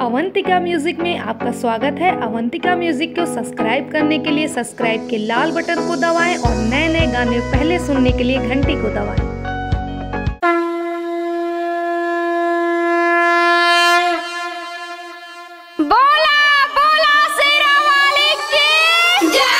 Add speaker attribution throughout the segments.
Speaker 1: Avantika music में आपका स्वागत है। अवंतिका म्यूज़िक को सब्सक्राइब करने के लिए सब्सक्राइब के लाल बटन को दबाएँ और नए नए गाने पहले सुनने के लिए घंटी को दबाएँ।
Speaker 2: बोला बोला, शेरा वाली की जय।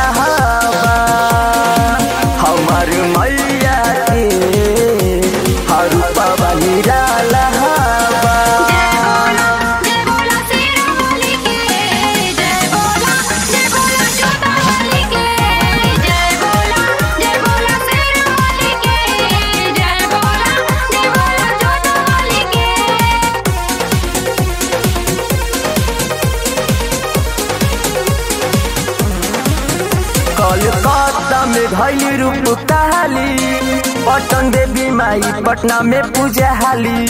Speaker 2: में
Speaker 3: घैली रूप काली पटन देवी माई पटना में पूजा हाली।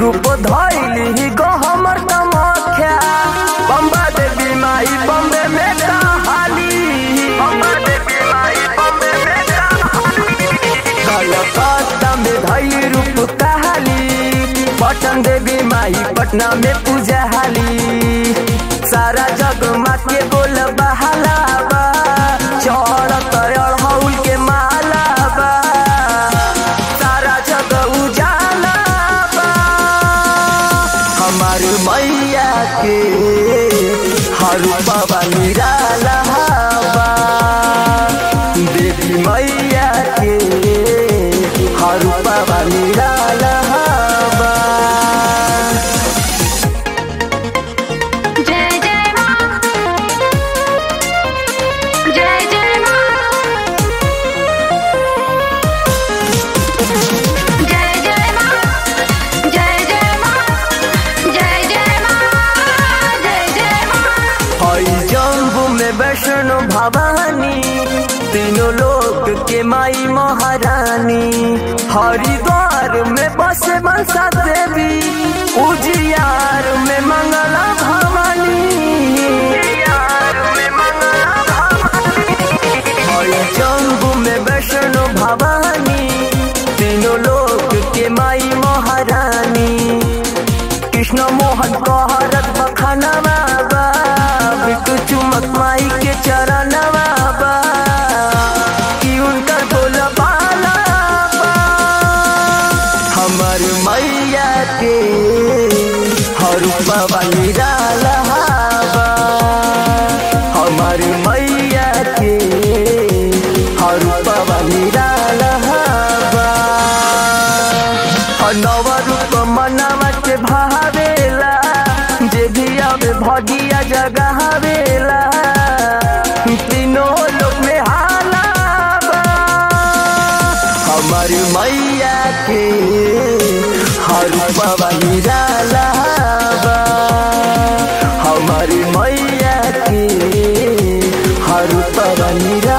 Speaker 3: रूप धैली गहमर कमख्या बम्बा देवी माई बम्बे में कहाली देवी माई पटन देवी माई पटना में पूजा हाली। सारा जग माँ के बोल बहाला जाला भवानी तीनों लोक के माई महारानी। हरिद्वार में बस मनसा देवी, उजियार में मंगला भवानी। जम्बू में वैष्णो भवानी, तीनों लोक के माई महारानी। कृष्ण मोहन कहरत बखाना नवरूप मनावा के भावेला जे भी आवे भगिया जगावेला तीनों लोग में हाला हमारी मैया के हर रूपवा निराला हमारी मैया के हर रूपवा निराला